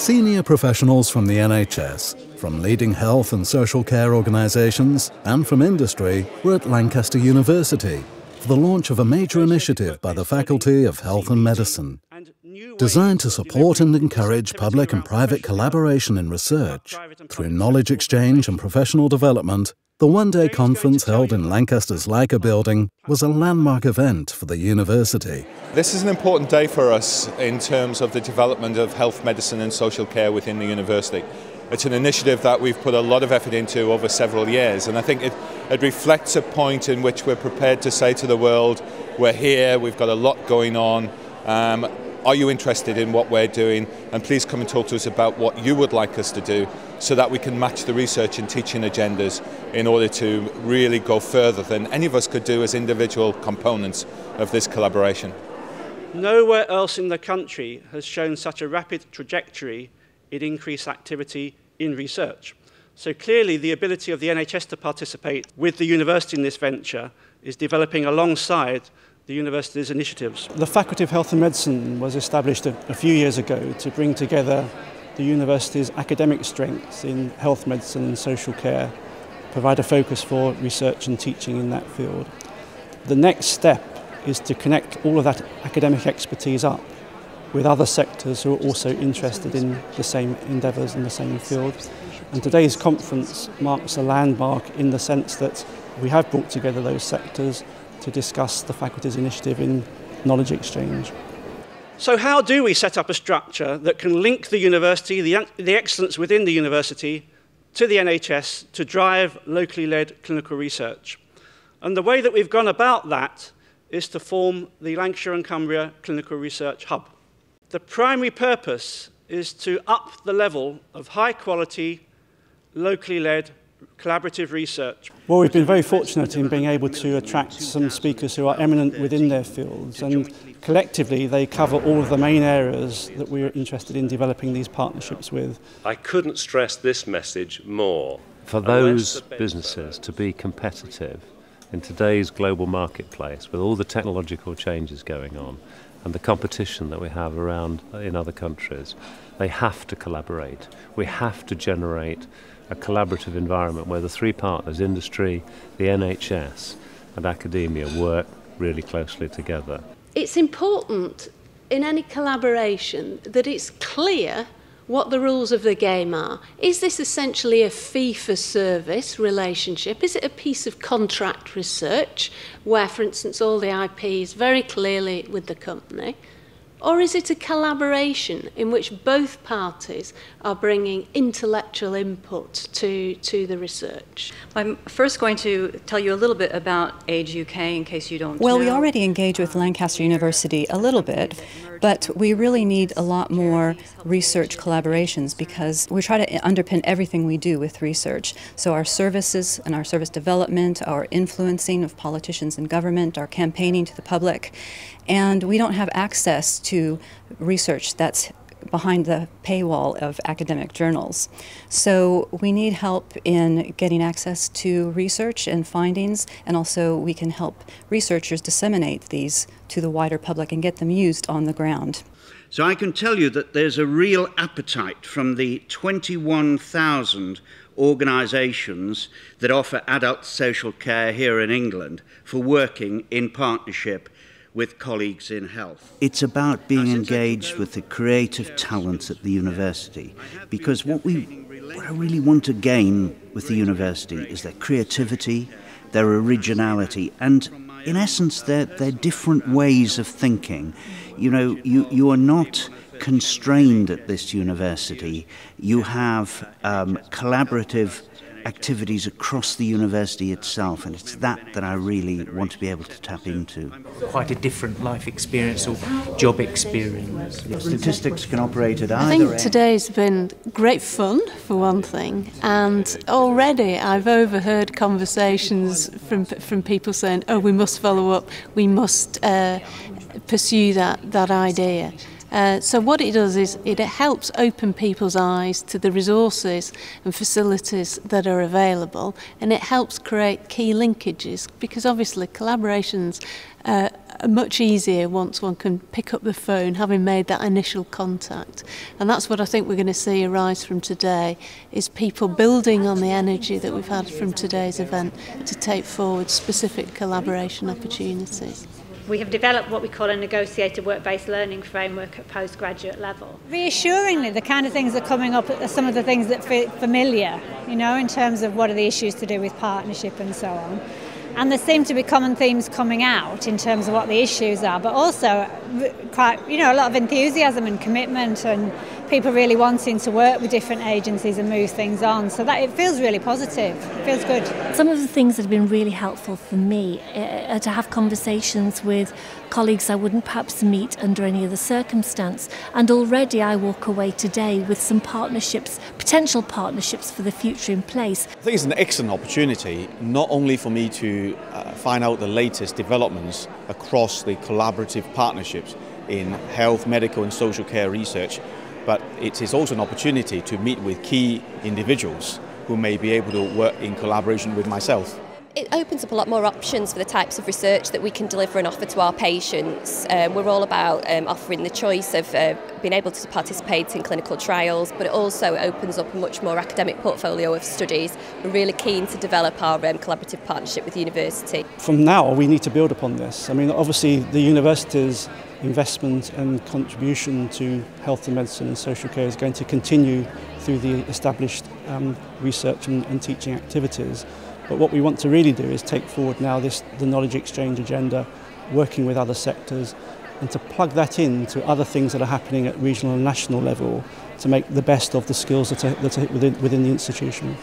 Senior professionals from the NHS, from leading health and social care organisations, and from industry were at Lancaster University for the launch of a major initiative by the Faculty of Health and Medicine. Designed to support and encourage public and private collaboration in research through knowledge exchange and professional development, the one day conference held in Lancaster's LICA building was a landmark event for the university. This is an important day for us in terms of the development of health, medicine, and social care within the university. It's an initiative that we've put a lot of effort into over several years, and I think it, it reflects a point in which we're prepared to say to the world, we're here, we've got a lot going on. Um, are you interested in what we're doing? And please come and talk to us about what you would like us to do so that we can match the research and teaching agendas in order to really go further than any of us could do as individual components of this collaboration. Nowhere else in the country has shown such a rapid trajectory in increased activity in research. So clearly the ability of the NHS to participate with the university in this venture is developing alongside the university's initiatives. The Faculty of Health and Medicine was established a, few years ago to bring together the university's academic strengths in health medicine and social care, provide a focus for research and teaching in that field. The next step is to connect all of that academic expertise up with other sectors who are also interested in the same endeavours in the same field. And today's conference marks a landmark in the sense that we have brought together those sectors to discuss the faculty's initiative in knowledge exchange. So how do we set up a structure that can link the university, the, the excellence within the university, to the NHS to drive locally led clinical research? And the way that we've gone about that is to form the Lancashire and Cumbria Clinical Research Hub. The primary purpose is to up the level of high quality, locally led collaborative research. Well, we've been very fortunate in being able to attract some speakers who are eminent within their fields and collectively they cover all of the main areas that we're interested in developing these partnerships with. I couldn't stress this message more. For those businesses to be competitive in today's global marketplace with all the technological changes going on and the competition that we have around in other countries, they have to collaborate. We have to generate a collaborative environment where the three partners, industry, the NHS, and academia, work really closely together. It's important in any collaboration that it's clear what the rules of the game are. Is this essentially a fee for service relationship? Is it a piece of contract research where, for instance, all the IP is very clearly with the company? Or is it a collaboration in which both parties are bringing intellectual input to, to the research? I'm first going to tell you a little bit about Age UK in case you don't Well, know. we already engage with Lancaster University a little bit, but we really need a lot more research collaborations because we try to underpin everything we do with research. So our services and our service development, our influencing of politicians and government, our campaigning to the public, and we don't have access to research that's behind the paywall of academic journals. So we need help in getting access to research and findings, and also we can help researchers disseminate these to the wider public and get them used on the ground. So I can tell you that there's a real appetite from the 21,000 organisations that offer adult social care here in England for working in partnership with colleagues in health. It's about being engaged with the creative talents at the university because what we what I really want to gain with the university is their creativity, their originality, and in essence, their, their different ways of thinking. You know, you, you are not constrained at this university. You have um, collaborative activities across the university itself, and it's that that I really want to be able to tap into. Quite a different life experience or job experience. Statistics can operate at either I think end. today's been great fun, for one thing, and already I've overheard conversations from, from people saying, oh, we must follow up, we must uh, pursue that, that idea. Uh, so what it does is it helps open people's eyes to the resources and facilities that are available and it helps create key linkages because obviously collaborations uh, much easier once one can pick up the phone having made that initial contact and that's what I think we're going to see arise from today is people building on the energy that we've had from today's event to take forward specific collaboration opportunities. We have developed what we call a negotiated work-based learning framework at postgraduate level. Reassuringly, the kind of things that are coming up are some of the things that feel familiar, you know, in terms of what are the issues to do with partnership and so on. And there seem to be common themes coming out in terms of what the issues are, but also quite, you know, a lot of enthusiasm and commitment and people really wanting to work with different agencies and move things on. So that it feels really positive. It feels good. Some of the things that have been really helpful for me uh, are to have conversations with colleagues I wouldn't perhaps meet under any other circumstance. And already I walk away today with some partnerships, potential partnerships for the future in place. I think it's an excellent opportunity, not only for me to uh, find out the latest developments across the collaborative partnerships in health, medical, and social care research, but it is also an opportunity to meet with key individuals who may be able to work in collaboration with myself. It opens up a lot more options for the types of research that we can deliver and offer to our patients. Um, we're all about um, offering the choice of uh, being able to participate in clinical trials, but it also opens up a much more academic portfolio of studies. We're really keen to develop our um, collaborative partnership with the university. From now, we need to build upon this. I mean, obviously, the universities investment and contribution to health and medicine and social care is going to continue through the established um, research and, and teaching activities. But what we want to really do is take forward now this, the knowledge exchange agenda, working with other sectors, and to plug that in to other things that are happening at regional and national level to make the best of the skills that are, that are within, within the institution.